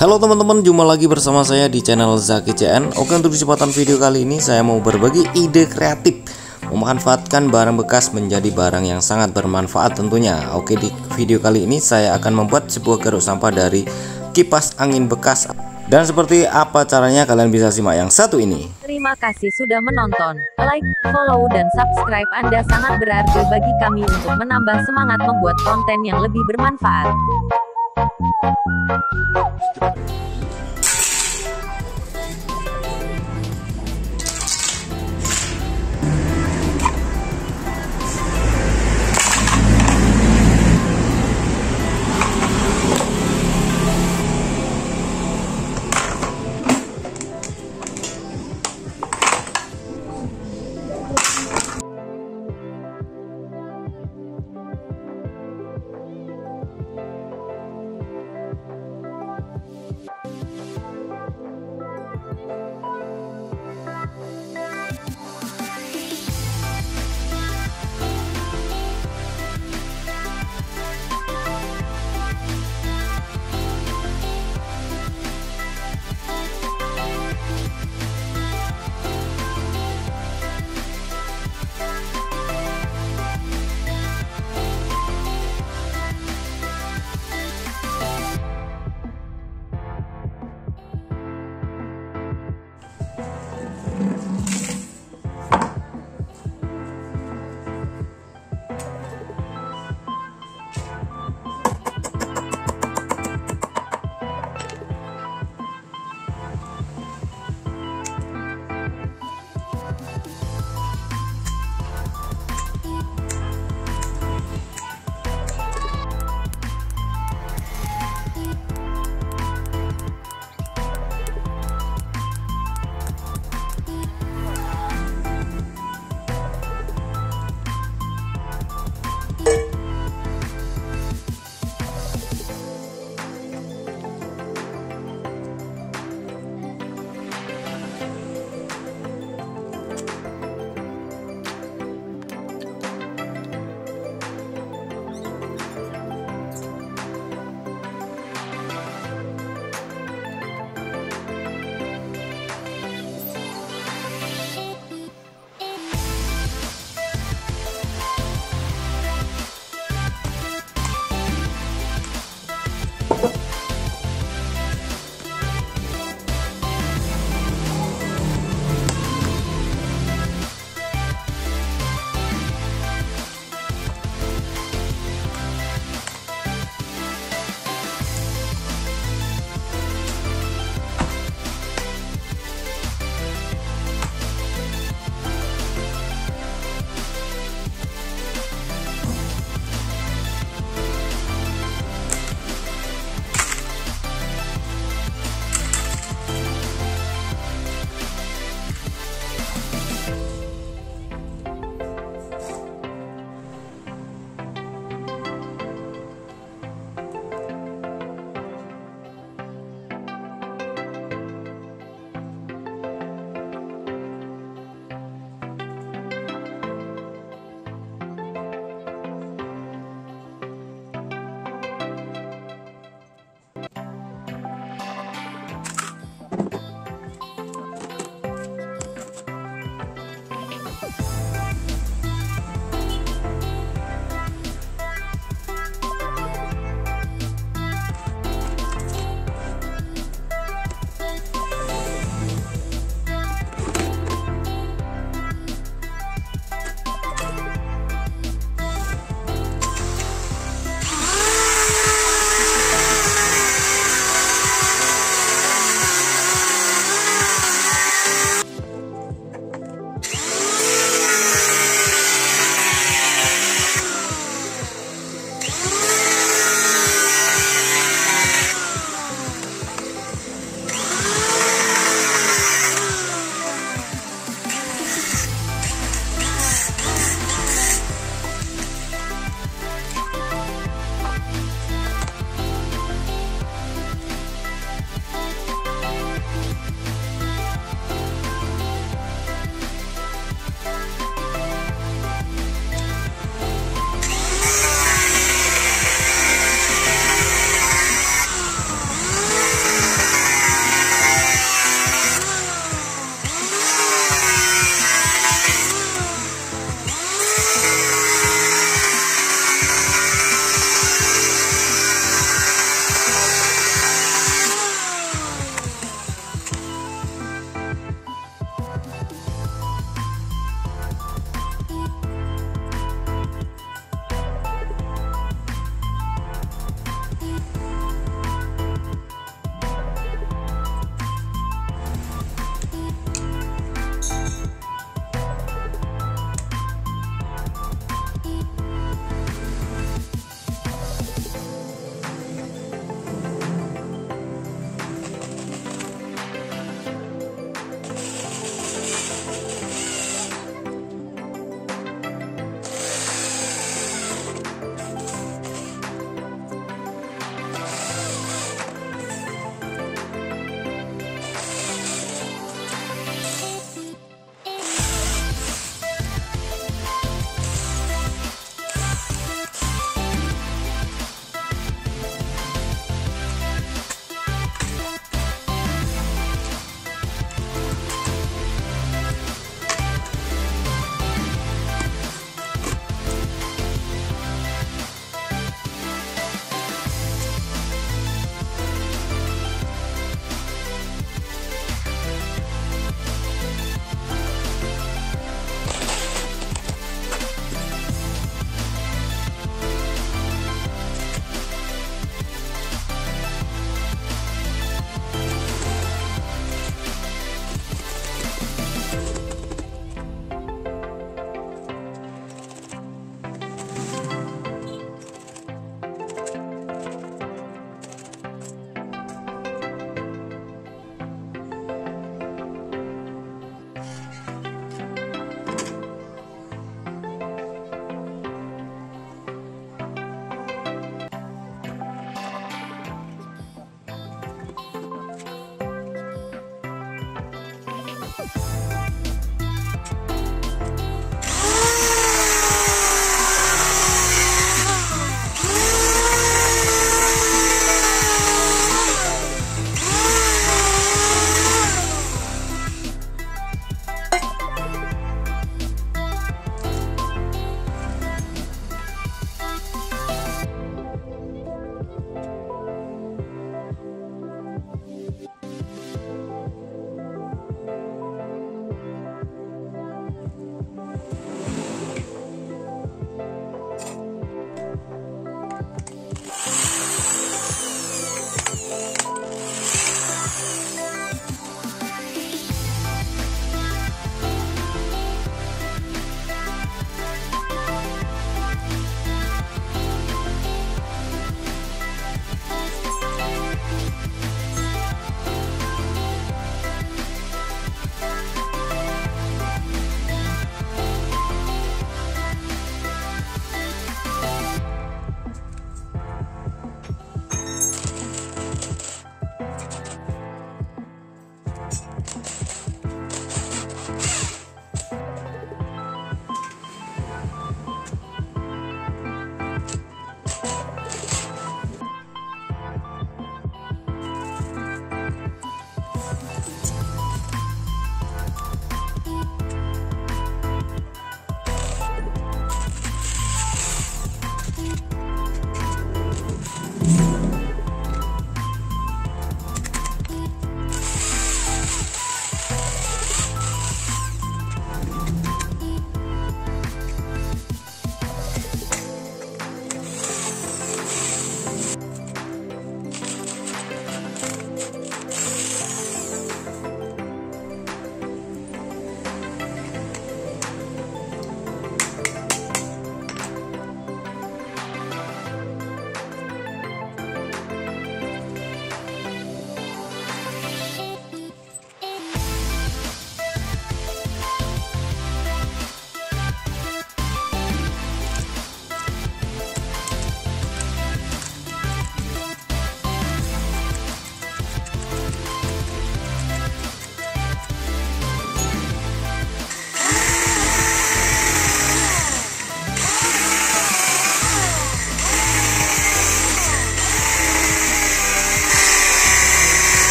Halo teman-teman, jumpa lagi bersama saya di channel Zaki CN. Oke, untuk kesempatan video kali ini saya mau berbagi ide kreatif memanfaatkan barang bekas menjadi barang yang sangat bermanfaat tentunya. Oke, di video kali ini saya akan membuat sebuah garuk sampah dari kipas angin bekas. Dan seperti apa caranya kalian bisa simak yang satu ini. Terima kasih sudah menonton. Like, follow, dan subscribe Anda sangat berarti bagi kami untuk menambah semangat membuat konten yang lebih bermanfaat. Thank you.